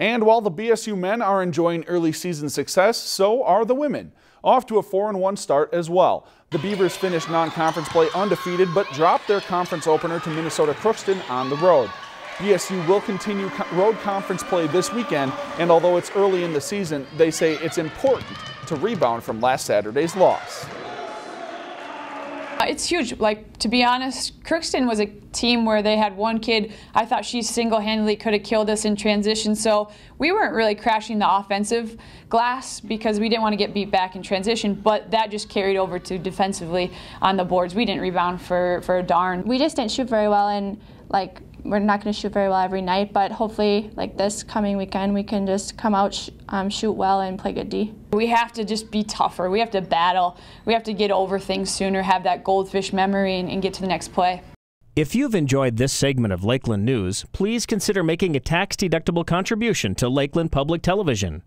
And while the BSU men are enjoying early season success, so are the women. Off to a 4-1 start as well. The Beavers finished non-conference play undefeated, but dropped their conference opener to Minnesota Crookston on the road. BSU will continue road conference play this weekend, and although it's early in the season, they say it's important to rebound from last Saturday's loss. Uh, it's huge. Like, to be honest, Crookston was a team where they had one kid. I thought she single handedly could have killed us in transition. So we weren't really crashing the offensive glass because we didn't want to get beat back in transition. But that just carried over to defensively on the boards. We didn't rebound for, for a darn. We just didn't shoot very well. And, like, we're not going to shoot very well every night, but hopefully, like this coming weekend, we can just come out, sh um, shoot well, and play good D. We have to just be tougher. We have to battle. We have to get over things sooner, have that goldfish memory, and, and get to the next play. If you've enjoyed this segment of Lakeland News, please consider making a tax-deductible contribution to Lakeland Public Television.